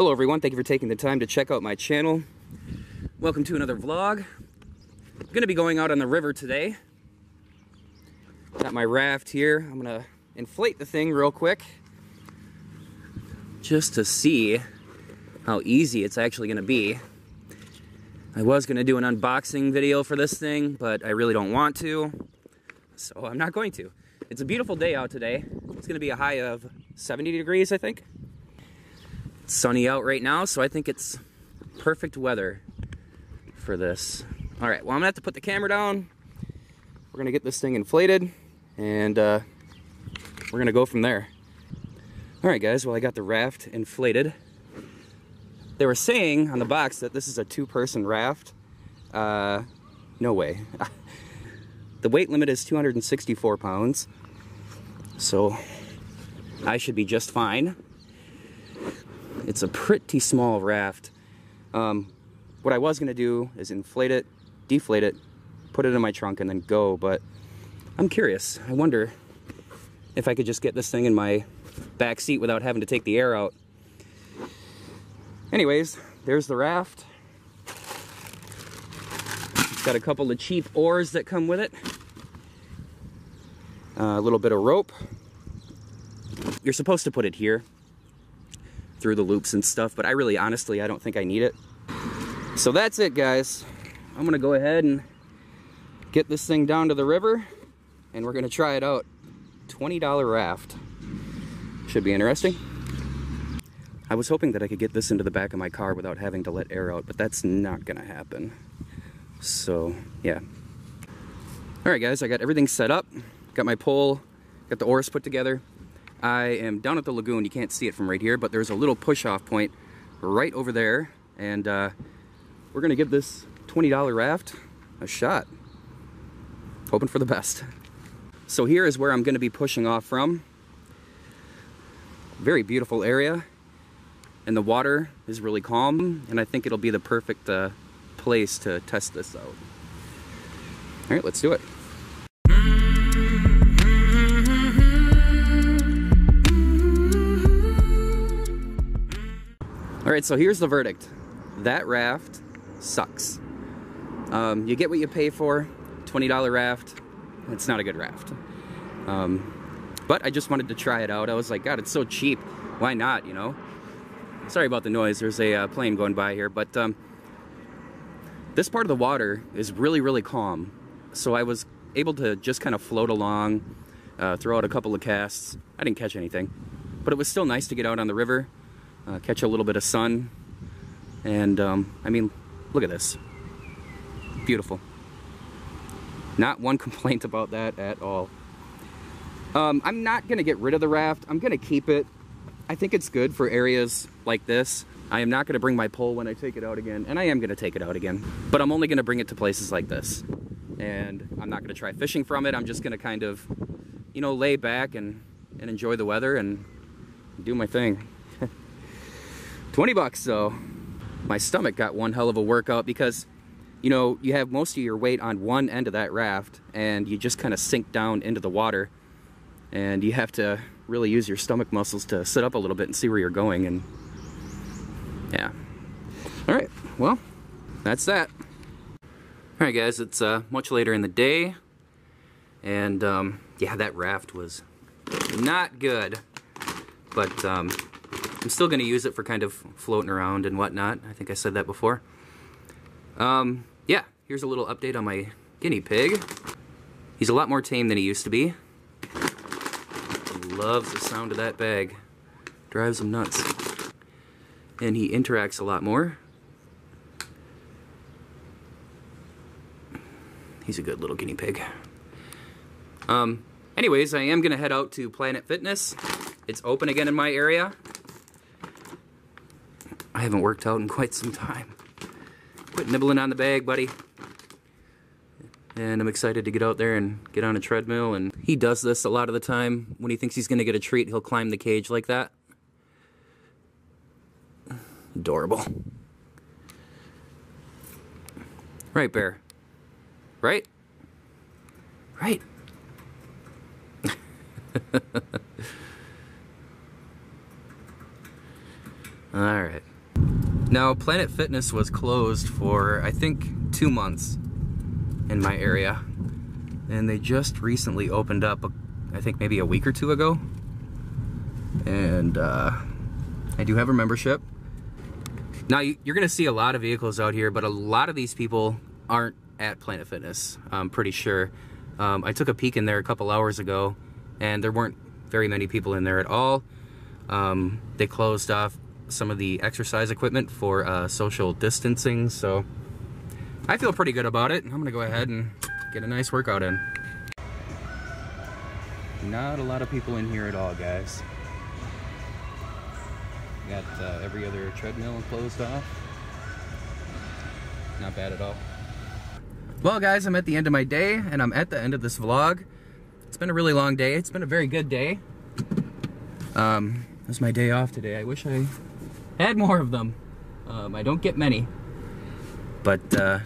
Hello everyone, thank you for taking the time to check out my channel. Welcome to another vlog. I'm gonna be going out on the river today. Got my raft here. I'm gonna inflate the thing real quick just to see how easy it's actually gonna be. I was gonna do an unboxing video for this thing, but I really don't want to, so I'm not going to. It's a beautiful day out today. It's gonna be a high of 70 degrees, I think sunny out right now, so I think it's perfect weather for this. All right, well, I'm gonna have to put the camera down. We're gonna get this thing inflated, and uh, we're gonna go from there. All right, guys, well, I got the raft inflated. They were saying on the box that this is a two-person raft. Uh, no way. the weight limit is 264 pounds, so I should be just fine. It's a pretty small raft. Um, what I was gonna do is inflate it, deflate it, put it in my trunk and then go, but I'm curious. I wonder if I could just get this thing in my back seat without having to take the air out. Anyways, there's the raft. It's got a couple of cheap oars that come with it. Uh, a little bit of rope. You're supposed to put it here through the loops and stuff, but I really, honestly, I don't think I need it. So that's it, guys. I'm gonna go ahead and get this thing down to the river, and we're gonna try it out. $20 raft. Should be interesting. I was hoping that I could get this into the back of my car without having to let air out, but that's not gonna happen. So, yeah. All right, guys, I got everything set up. Got my pole, got the oars put together. I am down at the lagoon. You can't see it from right here, but there's a little push-off point right over there. And uh, we're gonna give this $20 raft a shot. Hoping for the best. So here is where I'm gonna be pushing off from. Very beautiful area. And the water is really calm. And I think it'll be the perfect uh, place to test this out. All right, let's do it. All right, so here's the verdict. That raft sucks. Um, you get what you pay for, $20 raft. It's not a good raft. Um, but I just wanted to try it out. I was like, God, it's so cheap. Why not, you know? Sorry about the noise. There's a uh, plane going by here. But um, this part of the water is really, really calm. So I was able to just kind of float along, uh, throw out a couple of casts. I didn't catch anything. But it was still nice to get out on the river uh, catch a little bit of sun. And um, I mean, look at this. Beautiful. Not one complaint about that at all. Um, I'm not gonna get rid of the raft. I'm gonna keep it. I think it's good for areas like this. I am not gonna bring my pole when I take it out again, and I am gonna take it out again. But I'm only gonna bring it to places like this. And I'm not gonna try fishing from it. I'm just gonna kind of, you know, lay back and, and enjoy the weather and do my thing. 20 bucks though. My stomach got one hell of a workout because, you know, you have most of your weight on one end of that raft and you just kind of sink down into the water and you have to really use your stomach muscles to sit up a little bit and see where you're going and yeah. All right, well, that's that. All right guys, it's uh, much later in the day and um, yeah, that raft was not good, but um, I'm still going to use it for kind of floating around and whatnot. I think I said that before. Um, yeah, here's a little update on my guinea pig. He's a lot more tame than he used to be. Loves the sound of that bag. Drives him nuts. And he interacts a lot more. He's a good little guinea pig. Um, anyways, I am going to head out to Planet Fitness. It's open again in my area. I haven't worked out in quite some time. Quit nibbling on the bag, buddy. And I'm excited to get out there and get on a treadmill. And he does this a lot of the time. When he thinks he's going to get a treat, he'll climb the cage like that. Adorable. Right, Bear? Right? Right. All right. Now, Planet Fitness was closed for, I think, two months in my area. And they just recently opened up, I think maybe a week or two ago. And uh, I do have a membership. Now, you're gonna see a lot of vehicles out here, but a lot of these people aren't at Planet Fitness, I'm pretty sure. Um, I took a peek in there a couple hours ago, and there weren't very many people in there at all. Um, they closed off some of the exercise equipment for uh, social distancing, so I feel pretty good about it. I'm gonna go ahead and get a nice workout in. Not a lot of people in here at all, guys. Got uh, every other treadmill closed off. Not bad at all. Well, guys, I'm at the end of my day, and I'm at the end of this vlog. It's been a really long day. It's been a very good day. Um, it's my day off today. I wish I had more of them. Um, I don't get many. But, uh,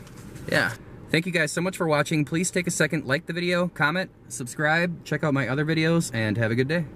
yeah. Thank you guys so much for watching. Please take a second, like the video, comment, subscribe, check out my other videos, and have a good day.